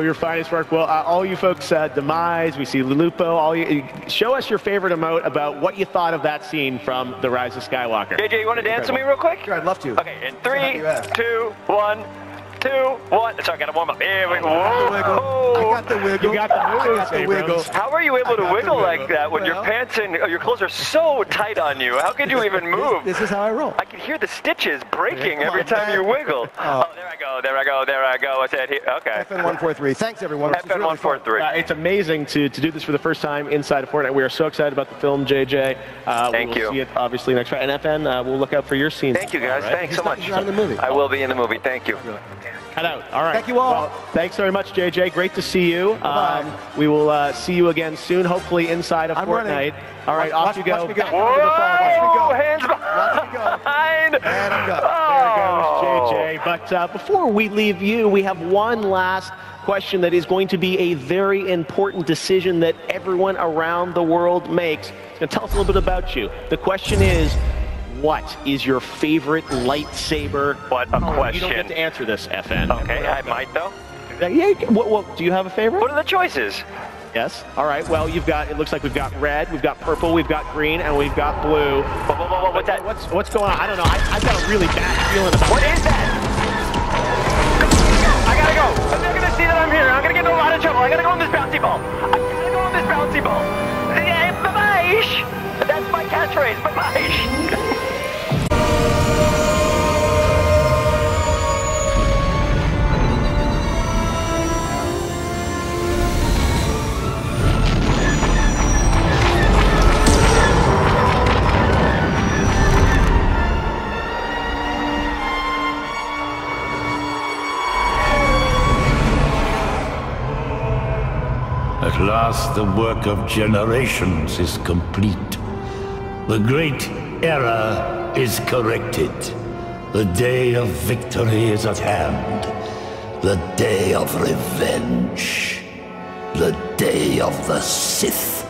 your finest work. Well, uh, all you folks, uh, Demise, we see Lulupo. All you, show us your favorite emote about what you thought of that scene from The Rise of Skywalker. JJ, you want to dance with me real quick? Sure, I'd love to. Okay, in three, two, one two, one. So I got to warm up. Here we go. I got the wiggle. You got the I got the wiggle. How are you able to wiggle, wiggle. like that when your pants and uh, your clothes are so tight on you? How could you even move? This, this is how I roll. I can hear the stitches breaking Come every on, time man. you wiggle. Oh. Oh, there I go, there I go, there I said here. Okay. FN one four three. Thanks everyone. This was really. FN143. Uh, it's amazing to, to do this for the first time inside of Fortnite. We are so excited about the film, JJ. Uh, Thank we will you. see it obviously next Friday. And FN, uh, we'll look out for your scene. Thank you guys. Thanks so He's not- much. not in the movie. I will be in the movie. Thank you. Cut out. All right. Thank you all. Well, thanks very much, JJ. Great to see you. Um, we will uh, see you again soon, hopefully inside of I'm Fortnite. running. All right, Watch- off you watch go. me go. Back into the fall. Watch me go. hands Watch me go. behind. And I'm done. Goes Oh. But uh, before we leave you, we have one last question that is going to be a very important decision that everyone around the world makes. It's going to tell us a little bit about you. The question is, what is your favorite lightsaber? What a question! You don't get to answer this, FN. Okay, I might though. Uh, Yeah, what, what, do you have a favorite? What are the choices? Yes. All right. Well, you've got. It looks like we've got red, we've got purple, we've got green, and we've got blue. Whoa, whoa, whoa, what's that? What's what's going on? I don't know. I, I've got a really bad feeling about. What is that? I gotta go. They're gonna see that I'm here. I'm gonna get in a lot of trouble. I gotta go on this bouncy ball. I gotta go on this bouncy ball. Yeah, Bye-bye. That's my catchphrase. Bye-bye. Last, the work of generations is complete. The great error is corrected. The day of victory is at hand. The day of revenge. The day of the Sith.